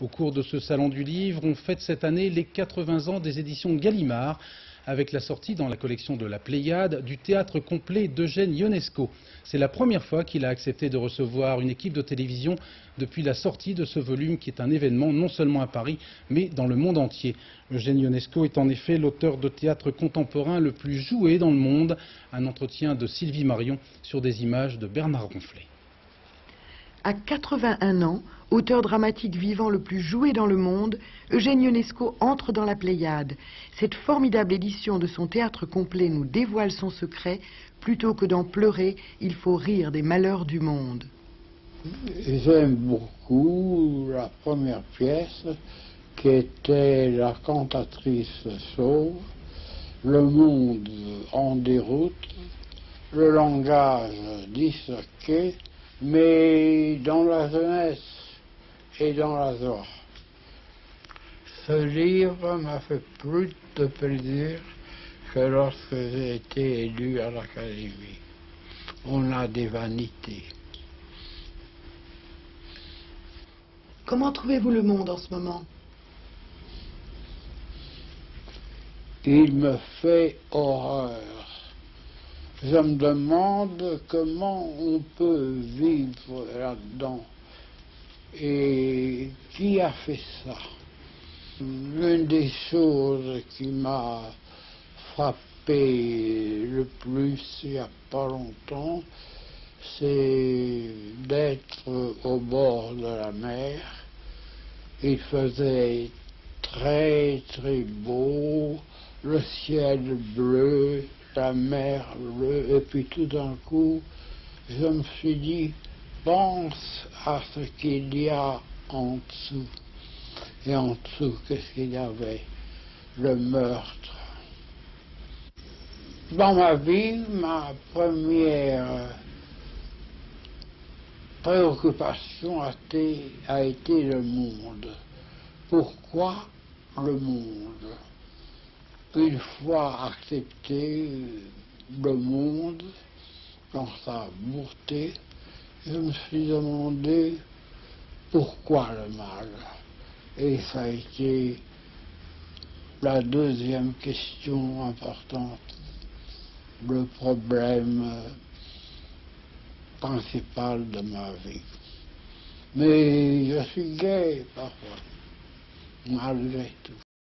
Au cours de ce salon du livre, on fête cette année les 80 ans des éditions Gallimard avec la sortie dans la collection de la Pléiade du théâtre complet d'Eugène Ionesco. C'est la première fois qu'il a accepté de recevoir une équipe de télévision depuis la sortie de ce volume qui est un événement non seulement à Paris mais dans le monde entier. Eugène Ionesco est en effet l'auteur de théâtre contemporain le plus joué dans le monde. Un entretien de Sylvie Marion sur des images de Bernard Ronflet. À 81 ans, auteur dramatique vivant le plus joué dans le monde, Eugène Ionesco entre dans la Pléiade. Cette formidable édition de son théâtre complet nous dévoile son secret. Plutôt que d'en pleurer, il faut rire des malheurs du monde. J'aime beaucoup la première pièce qui était La cantatrice sauve, Le monde en déroute, le langage disloqué, mais dans la jeunesse et dans la joie. Ce livre m'a fait plus de plaisir que lorsque j'ai été élu à l'Académie. On a des vanités. Comment trouvez-vous le monde en ce moment? Il me fait horreur. Je me demande comment on peut vivre là-dedans et qui a fait ça? L'une des choses qui m'a frappé le plus il n'y a pas longtemps, c'est d'être au bord de la mer. Il faisait très très beau, le ciel bleu, la mer bleue, et puis tout d'un coup, je me suis dit, pense à ce qu'il y a en dessous. Et en dessous, qu'est-ce qu'il y avait? Le meurtre. Dans ma vie, ma première préoccupation a été le monde. Pourquoi le monde? Une fois accepté le monde dans sa beauté, je me suis demandé pourquoi le mal. Et ça a été la deuxième question importante, le problème principal de ma vie. Mais je suis gay parfois, malgré tout.